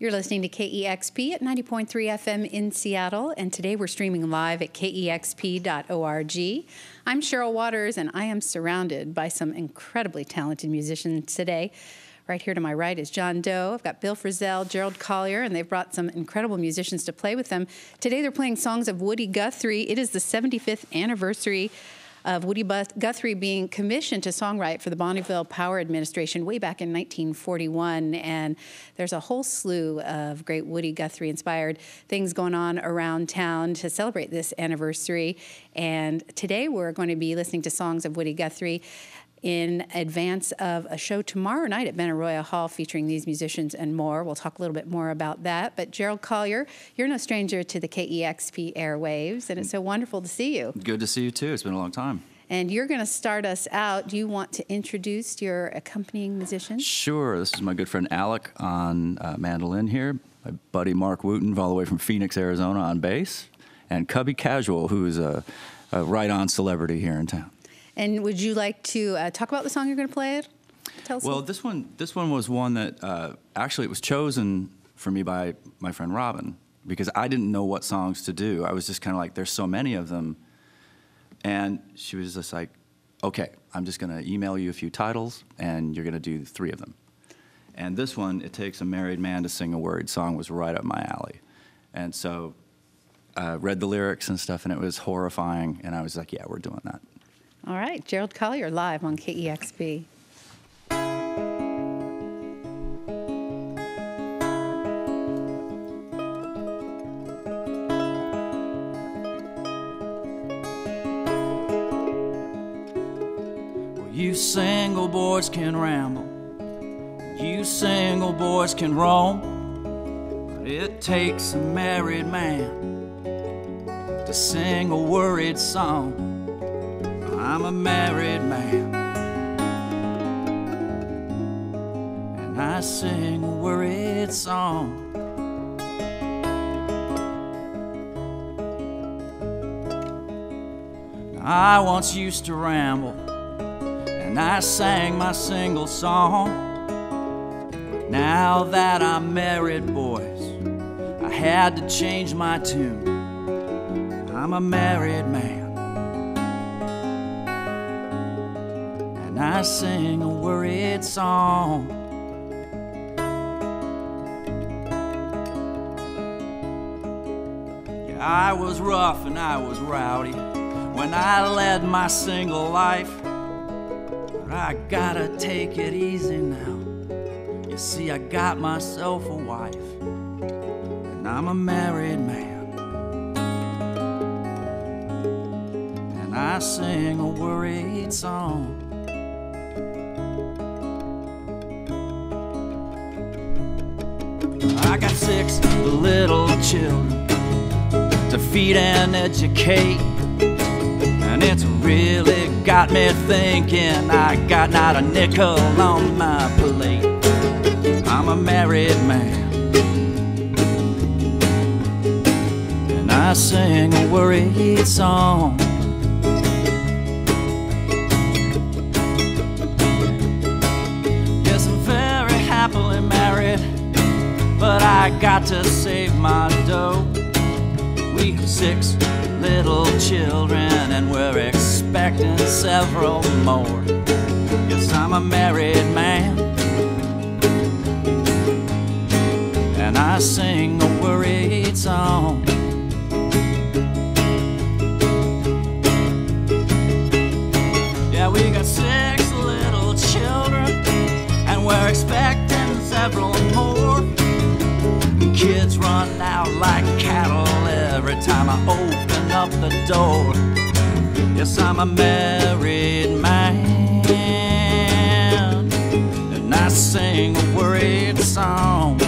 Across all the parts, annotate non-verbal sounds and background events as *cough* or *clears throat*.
You're listening to KEXP at 90.3 FM in Seattle, and today we're streaming live at kexp.org. I'm Cheryl Waters, and I am surrounded by some incredibly talented musicians today. Right here to my right is John Doe. I've got Bill Frisell, Gerald Collier, and they've brought some incredible musicians to play with them. Today they're playing songs of Woody Guthrie. It is the 75th anniversary of Woody Guthrie being commissioned to songwrite for the Bonneville Power Administration way back in 1941. And there's a whole slew of great Woody Guthrie inspired things going on around town to celebrate this anniversary. And today we're going to be listening to songs of Woody Guthrie in advance of a show tomorrow night at Benaroya Hall featuring these musicians and more. We'll talk a little bit more about that. But Gerald Collier, you're no stranger to the KEXP airwaves, and it's so wonderful to see you. Good to see you too. It's been a long time. And you're going to start us out. Do you want to introduce your accompanying musicians? Sure. This is my good friend Alec on uh, mandolin here, my buddy Mark Wooten, all the way from Phoenix, Arizona, on bass, and Cubby Casual, who is a, a right on celebrity here in town. And would you like to uh, talk about the song you're going to play? It. Tell us. Well, this one, this one was one that uh, actually it was chosen for me by my friend Robin because I didn't know what songs to do. I was just kind of like, there's so many of them, and she was just like, okay, I'm just going to email you a few titles, and you're going to do three of them. And this one, it takes a married man to sing a word. Song was right up my alley, and so I uh, read the lyrics and stuff, and it was horrifying. And I was like, yeah, we're doing that. All right, Gerald Collier live on KEXP. You single boys can ramble, you single boys can roam, but it takes a married man to sing a worried song. I'm a married man. And I sing a worried song. I once used to ramble, and I sang my single song. Now that I'm married, boys, I had to change my tune. I'm a married man. I sing a worried song. Yeah, I was rough and I was rowdy when I led my single life. But I gotta take it easy now. You see, I got myself a wife, and I'm a married man. And I sing a worried song. I got six little children to feed and educate. And it's really got me thinking I got not a nickel on my plate. I'm a married man. And I sing a worried song. But I got to save my dough. We have six little children, and we're expecting several more. Yes, I'm a married man, and I sing a worried song. Yeah, we got six little children, and we're expecting several kids run out like cattle every time I open up the door. Yes, I'm a married man, and I sing a worried song.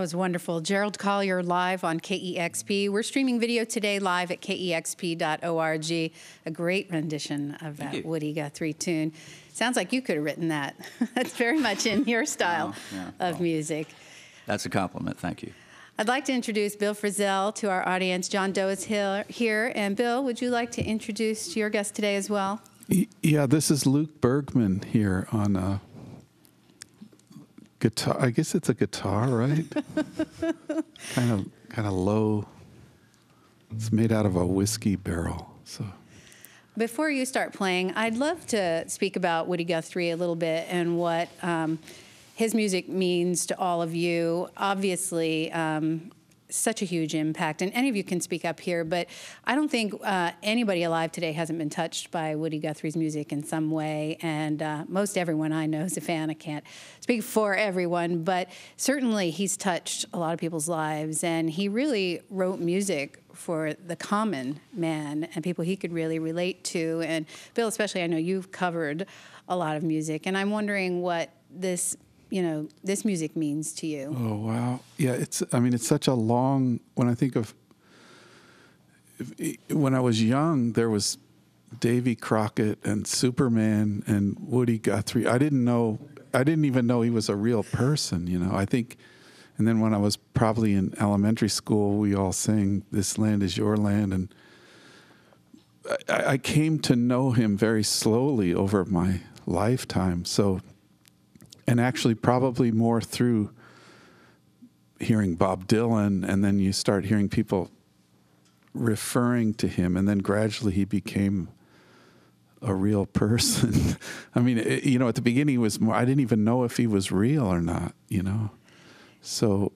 That was wonderful. Gerald Collier live on KEXP. We're streaming video today live at kexp.org. A great rendition of that. Woody Guthrie tune. Sounds like you could have written that. *laughs* That's very much in your style yeah, of well. music. That's a compliment. Thank you. I'd like to introduce Bill Frisell to our audience. John Doe is here, here. And Bill, would you like to introduce your guest today as well? Yeah, this is Luke Bergman here on a guitar. I guess it's a guitar, right? kind of, kind of low. It's made out of a whiskey barrel. So Before you start playing, I'd love to speak about Woody Guthrie a little bit and what um, his music means to all of you. Obviously, um, such a huge impact, and any of you can speak up here, but I don't think uh, anybody alive today hasn't been touched by Woody Guthrie's music in some way, and uh, most everyone I know is a fan. I can't speak for everyone, but certainly he's touched a lot of people's lives, and he really wrote music for the common man and people he could really relate to. And Bill, especially, I know you've covered a lot of music, and I'm wondering what this, you know, this music means to you. Oh wow! Yeah, it's. I mean, it's such a long. When I think of when I was young, there was Davy Crockett and Superman and Woody Guthrie. I didn't know. I didn't even know he was a real person. You know. I think. And then when I was probably in elementary school, we all sang "This Land Is Your Land," and I, I came to know him very slowly over my lifetime. So, and actually, probably more through hearing Bob Dylan, and then you start hearing people referring to him, and then gradually he became a real person. *laughs* I mean, it, you know, at the beginning he was more. I didn't even know if he was real or not. You know, so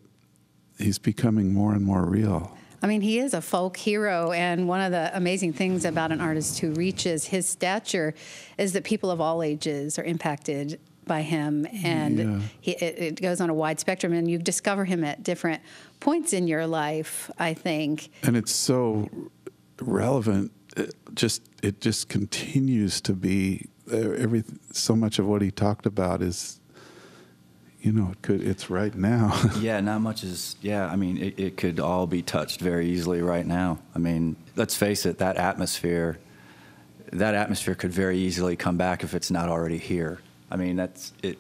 he's becoming more and more real. I mean, he is a folk hero, and one of the amazing things about an artist who reaches his stature is that people of all ages are impacted by him, and Yeah. he, it, it goes on a wide spectrum, and you discover him at different points in your life. I think. and it's so relevant. It just it just continues to be uh, every so much of what he talked about is, you know, it could it's right now. *laughs* Yeah, not much is. Yeah, I mean, it, it could all be touched very easily right now. I mean, let's face it, that atmosphere, that atmosphere could very easily come back if it's not already here. I mean, that's it.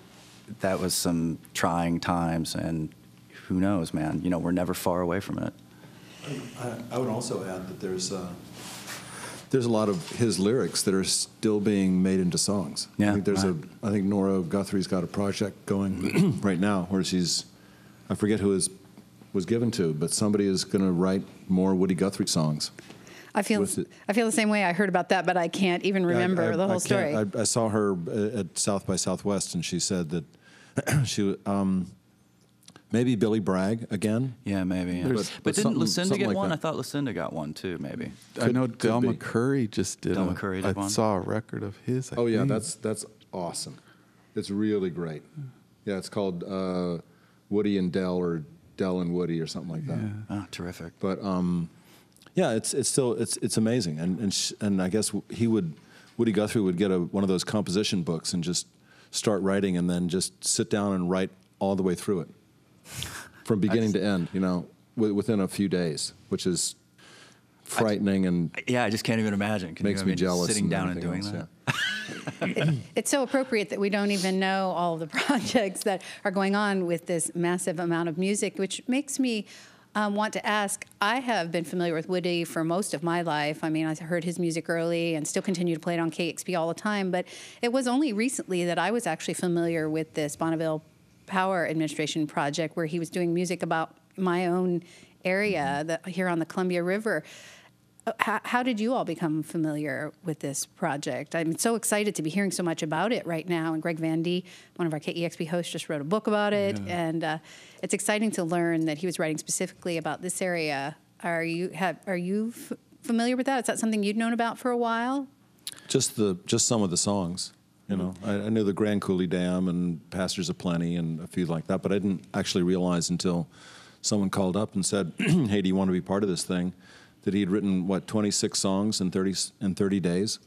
That was some trying times, and who knows, man? You know, we're never far away from it. I, I would also add that there's uh, there's a lot of his lyrics that are still being made into songs. Yeah, I think there's right. a I think Nora Guthrie's got a project going *clears throat* right now where she's I forget who is was given to, but somebody is going to write more Woody Guthrie songs. I feel With I feel the same way. I heard about that, but I can't even remember I- I- the whole I story. I, I saw her uh, at South by Southwest, and she said that *clears throat* she um, maybe Billy Bragg again. Yeah, maybe. Yeah. But- But, but didn't Lucinda get like one? that. I thought Lucinda got one too. Maybe. I know could Del. McCoury just did. Del a- McCoury did I one. saw a record of his. I Oh yeah, think. that's that's awesome. It's really great. Yeah, it's called uh, Woody and Del or Del and Woody or something like that. Yeah. Oh, terrific. But um, yeah, it's it's still it's it's amazing, and and sh- and I guess he would Woody Guthrie would get a one of those composition books and just start writing, and then just sit down and write all the way through it, from beginning to end. You know, wi- within a few days, which is frightening and Yeah, I just can't even imagine. Can makes you, I me mean, jealous. Sitting and down and doing else, that. yeah. it- *laughs* it's so appropriate that we don't even know all of the *laughs* projects that are going on with this massive amount of music, which makes me um, want to ask. I have been familiar with Woody for most of my life. I mean, I heard his music early and still continue to play it on KEXP all the time. But it was only recently that I was actually familiar with this Bonneville Power Administration project, where he was doing music about my own area the, here on the Columbia River. How, how did you all become familiar with this project? I'm so excited to be hearing so much about it right now. And Greg Vandy, one of our KEXP hosts, just wrote a book about it. And uh, it's exciting to learn that he was writing specifically about this area. Are you have are you f- familiar with that? Is that something you'd known about for a while? Just the just some of the songs. You know, I, I knew the Grand Coulee Dam and Pastures of Plenty and a few like that, but I didn't actually realize until someone called up and said, *clears throat* "Hey, do you want to be part of this thing?" That he had written what 26 songs in 30 s- in 30 days.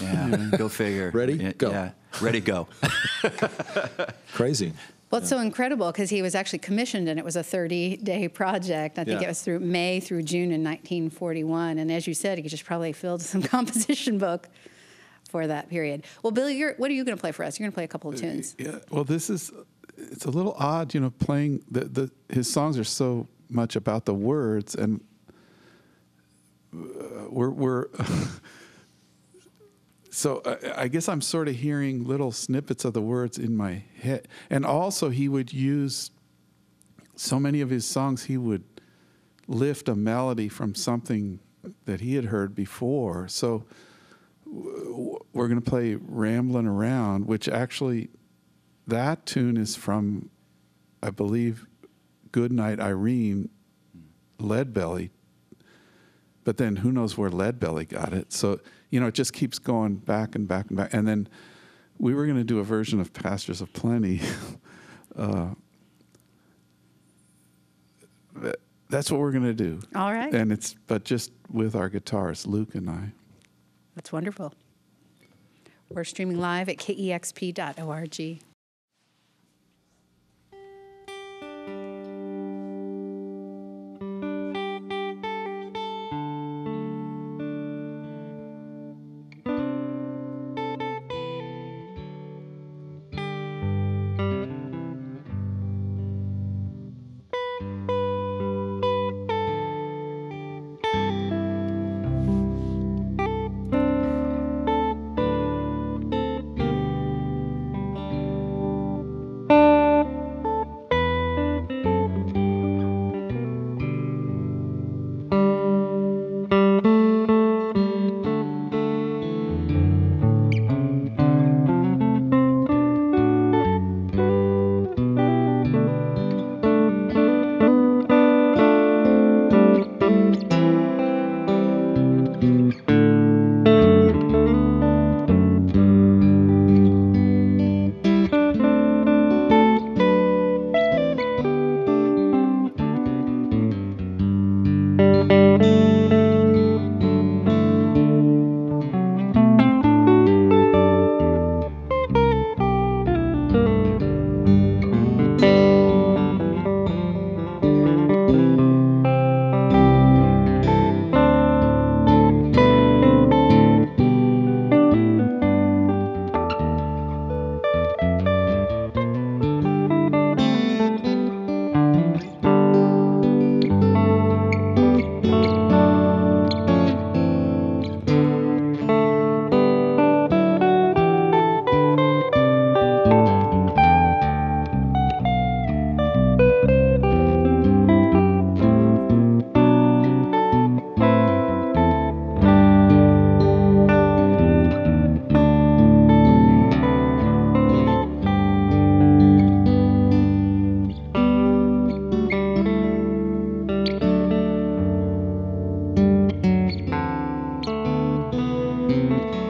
Yeah, *laughs* go figure. Ready? Yeah, Go. Yeah, ready, go. *laughs* Crazy. Well, it's so incredible because he was actually commissioned and it was a 30 day project. I think Yeah. it was through May through June in 1941. And as you said, he just probably filled *laughs* some composition book for that period. Well, Billy, you're, what are you going to play for us? You're going to play a couple of tunes. Yeah. Well, this is it's a little odd, you know, playing the, the his songs are so much about the words and uh, we're we're *laughs* so I, I guess I'm sort of hearing little snippets of the words in my head. And also he would use so many of his songs he would lift a melody from something that he had heard before. So we're going to play Ramblin' Around, which actually, that tune is from, I believe, Goodnight Irene, Leadbelly. But then who knows where Leadbelly got it? So, you know, it just keeps going back and back and back. And then we were going to do a version of Pastures of Plenty. *laughs* uh, that's what we're going to do. All right. And it's, but just with our guitars, Luke and I. That's wonderful. We're streaming live at kexp.org. Música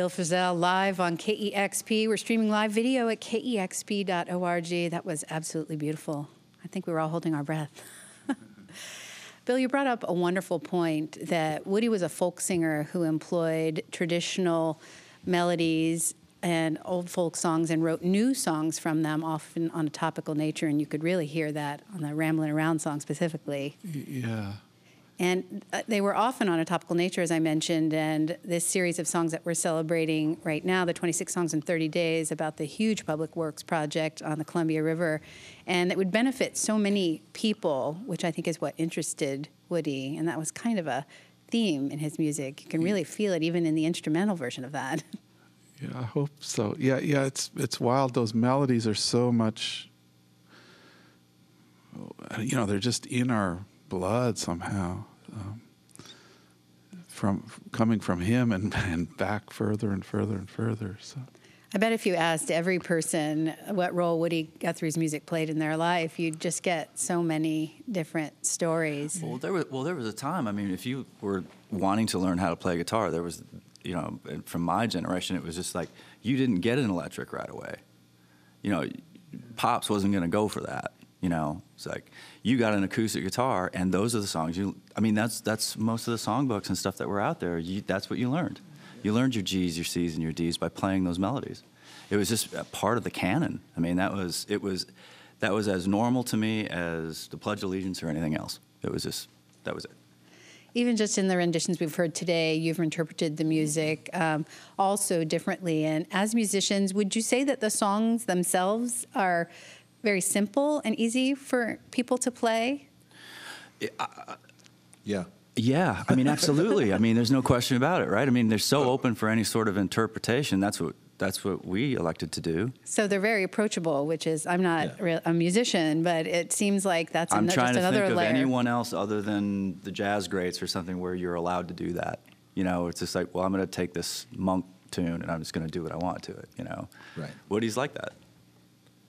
Bill Frisell live on KEXP. We're streaming live video at kexp.org. That was absolutely beautiful. I think we were all holding our breath. *laughs* Bill, you brought up a wonderful point that Woody was a folk singer who employed traditional melodies and old folk songs and wrote new songs from them, often on a topical nature, and you could really hear that on the Rambling Around song specifically. Yeah. And uh, they were often on a topical nature, as I mentioned. And this series of songs that we're celebrating right now, the 26 songs in 30 days, about the huge public works project on the Columbia River, and it would benefit so many people, which I think is what interested Woody. And that was kind of a theme in his music. You can really feel it even in the instrumental version of that. *laughs* Yeah, I hope so. Yeah, yeah, it's it's wild. Those melodies are so much. You know, they're just in our blood somehow, um, from coming from him and *laughs* and back further and further and further. So I bet if you asked every person what role Woody Guthrie's music played in their life, you'd just get so many different stories. Well, there was well, there was a time. I mean, if you were wanting to learn how to play guitar, there was, you know, from my generation, it was just like you didn't get an electric right away. You know, pops wasn't going to go for that. You know, it's like you got an acoustic guitar, and those are the songs you. I mean, that's that's most of the songbooks and stuff that were out there. You, that's what you learned. You learned your G's, your C's, and your D's by playing those melodies. It was just part of the canon. I mean, that was it was that was as normal to me as the Pledge of Allegiance or anything else. It was just that was it. Even just in the renditions we've heard today, you've interpreted the music um, also differently. And as musicians, would you say that the songs themselves are very simple and easy for people to play? Yeah. Yeah, I mean, absolutely. I mean, there's no question about it, right? I mean, they're so open for any sort of interpretation. That's what that's what we elected to do. So they're very approachable, which is I'm not Yeah. re- a musician, but it seems like that's I'm ano- trying just to another think of anyone else other than the jazz greats or something where you're allowed to do that. You know, it's just like, well, I'm going to take this monk tune and I'm just going to do what I want to it. You know, Right. Woody's like that.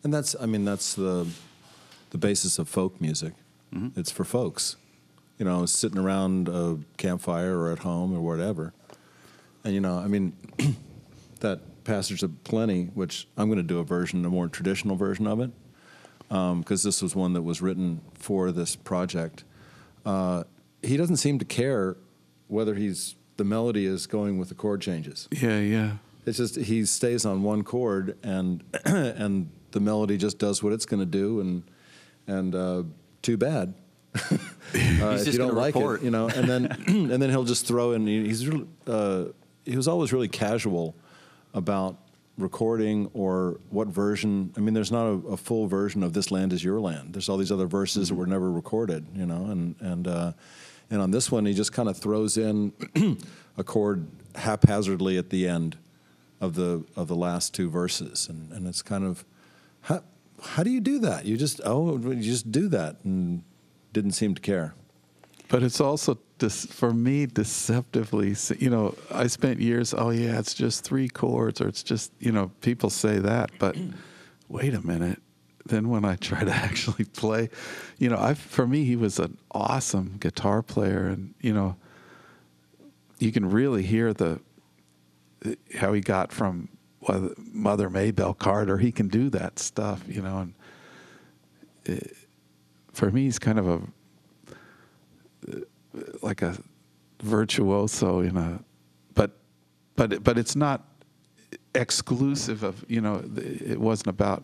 And that's, I mean, that's the, the basis of folk music. Mm-hmm. It's for folks, you know, sitting around a campfire or at home or whatever. And, you know, I mean, *clears throat* that Pastures of Plenty, which I'm going to do a version, a more traditional version of it, because this was one that was written for this project. Uh, he doesn't seem to care whether he's the melody is going with the chord changes. yeah, yeah. It's just he stays on one chord, and *clears throat* and the melody just does what it's going to do, and and uh, too bad. *laughs* uh, if just you don't like report. it, you know, and then *laughs* and then he'll just throw in. He's really, uh, he was always really casual about recording or what version. I mean, there's not a, a full version of "This Land Is Your Land." There's all these other verses that were never recorded, you know, and and uh, and on this one, he just kind of throws in *clears throat* a chord haphazardly at the end of the of the last two verses, and and it's kind of how how do you do that? You just oh you just do that, and didn't seem to care. But it's also for me deceptively. You know, I spent years. Oh yeah, it's just three chords, or it's just you know. People say that, but *clears throat* wait a minute. Then when I try to *laughs* actually play, you know, I for me he was an awesome guitar player, and you know, you can really hear the how he got from Mother Maybelle Carter. He can do that stuff, you know, and it, for me, he's kind of a like a virtuoso in a but but but it's not exclusive of you know it wasn't about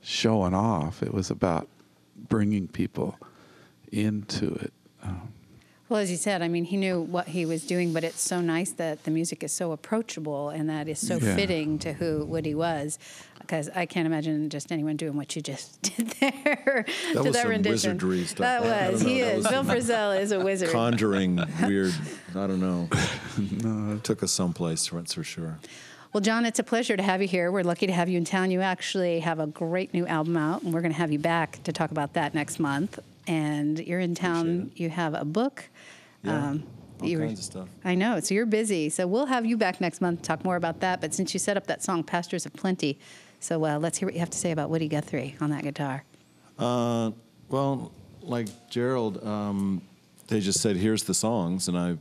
showing off it was about bringing people into it um, Well, as you said, I mean, he knew what he was doing, but it's so nice that the music is so approachable and that is so Yeah. fitting to who Woody was. Because I can't imagine just anyone doing what you just *laughs* did there to was that some rendition. wizardry stuff. That I- I was. know. He That is. was Bill Frisell is a wizard. Conjuring *laughs* weird. I don't know. *laughs* no, it took us someplace. That's for sure. Well, John, it's a pleasure to have you here. We're lucky to have you in town. You actually have a great new album out, and we're going to have you back to talk about that next month. And you're in town. You have a book. Yeah, all you were- kinds of stuff. I know. So you're busy. So we'll have you back next month to talk more about that. But since you set up that song, Pastures of Plenty, so uh, let's hear what you have to say about Woody Guthrie on that guitar. Uh, well, like Gerald, um, they just said, "Here's the songs," and I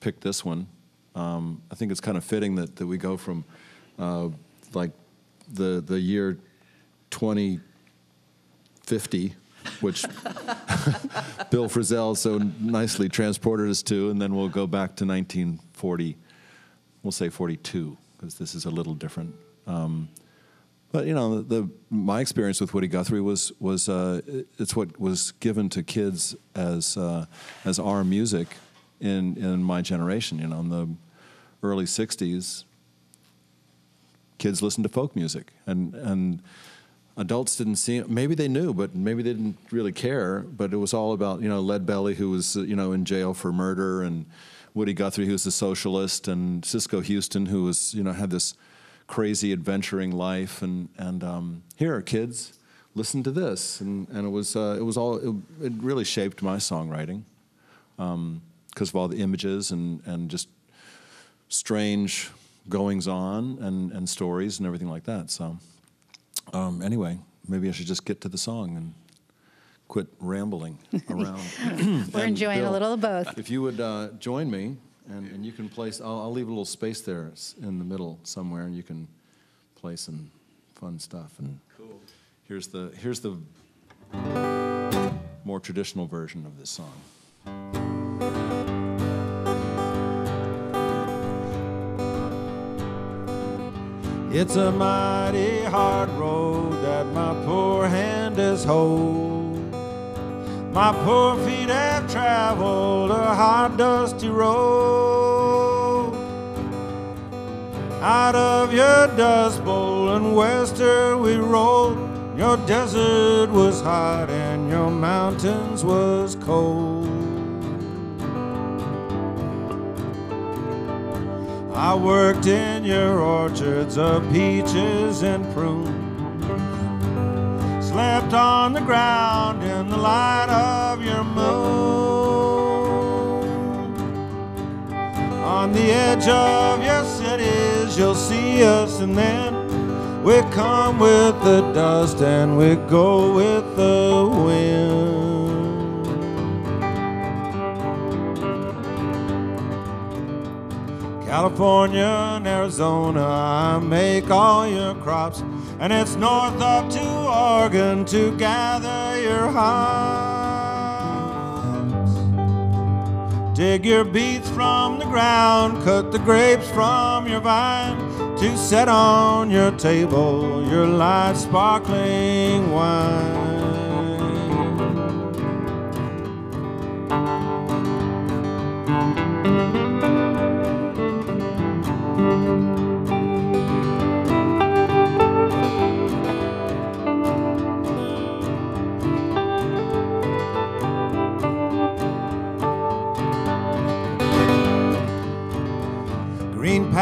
picked this one, Um, I think it's kind of fitting that, that we go from uh, like the the year 2050, which *laughs* Bill Frisell so nicely transported us to, and then we'll go back to 1940. We'll say 42 because this is a little different. Um, but you know, the, my experience with Woody Guthrie was was uh, it's what was given to kids as uh, as our music in in my generation. You know, in the early '60s, kids listened to folk music, and and adults didn't see it. maybe they knew but maybe they didn't really care. But it was all about you know Leadbelly who was you know in jail for murder and Woody Guthrie who was a socialist and Cisco Houston who was you know had this crazy adventuring life. And and um, here are kids listen to this. And and it was uh, it was all it, it really shaped my songwriting because um, of all the images and and just strange goings on and and stories and everything like that so um, anyway, maybe I should just get to the song and quit rambling *laughs* around. We're And enjoying a little of both. If you would uh, join me, and, and you can place, I'll, I'll leave a little space there in the middle somewhere, and you can play some fun stuff. And cool. Here's the here's the more traditional version of this song. It's a mighty hard road that my poor hand has hold. My poor feet have traveled a hard, dusty road. Out of your dust bowl and western we rolled. Your desert was hot and your mountains was cold. I worked in your orchards of peaches and prunes. Slept on the ground in the light of your moon. On the edge of your cities, you'll see us, and then we come with the dust and we go with the California and Arizona, I make all your crops, and it's north up to Oregon to gather your hops. Dig your beets from the ground, cut the grapes from your vine to set on your table your light sparkling wine.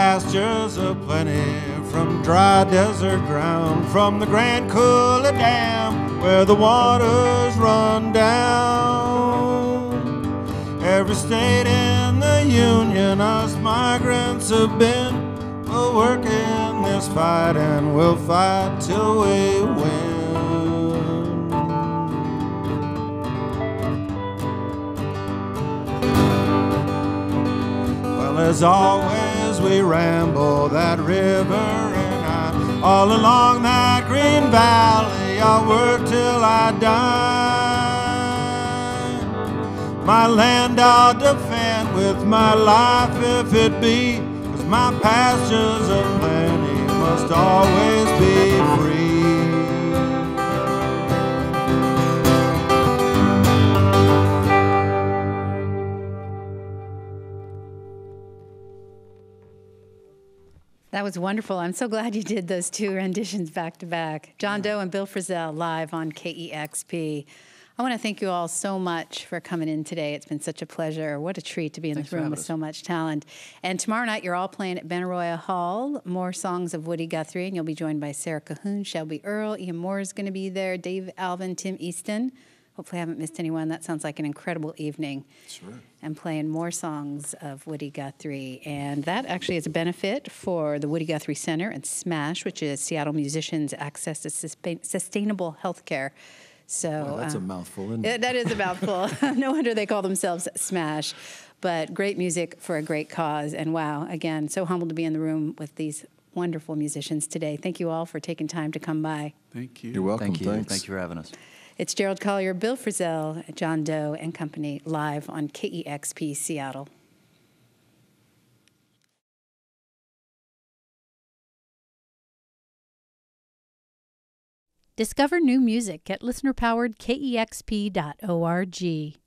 Pastures aplenty from dry desert ground, from the Grand Coulee Dam where the waters run down. Every state in the Union, us migrants have been. We'll work in this fight and we'll fight till we win. Well, as always, we ramble that river and I, all along that green valley, I'll work till I die. My land I'll defend with my life if it be, cause my pastures of plenty must always be free. That was wonderful. I'm so glad you did those two renditions back to back. John Doe and Bill Frisell live on KEXP. I want to thank you all so much for coming in today. It's been such a pleasure. What a treat to be in Thanks this room with us. so much talent. And tomorrow night, you're all playing at Benaroya Hall. More songs of Woody Guthrie, and you'll be joined by Sera Cahoone, Shelby Earl, Ian Moore is going to be there, Dave Alvin, Tim Easton. Hopefully, I haven't missed anyone. That sounds like an incredible evening. Sure. And playing more songs of Woody Guthrie. And that actually is a benefit for the Woody Guthrie Center and SMASH, which is Seattle Musicians Access to Sustainable Healthcare. So wow, that's a um, mouthful, isn't it? That is a mouthful. *laughs* *laughs* no wonder they call themselves SMASH. But great music for a great cause. And wow, again, so humbled to be in the room with these wonderful musicians today. Thank you all for taking time to come by. Thank you. You're welcome. Thank you. Thanks. Thank you for having us. It's Gerald Collier, Bill Frisell, John Doe and Company live on KEXP Seattle. Discover new music at listenerpoweredkexp.org.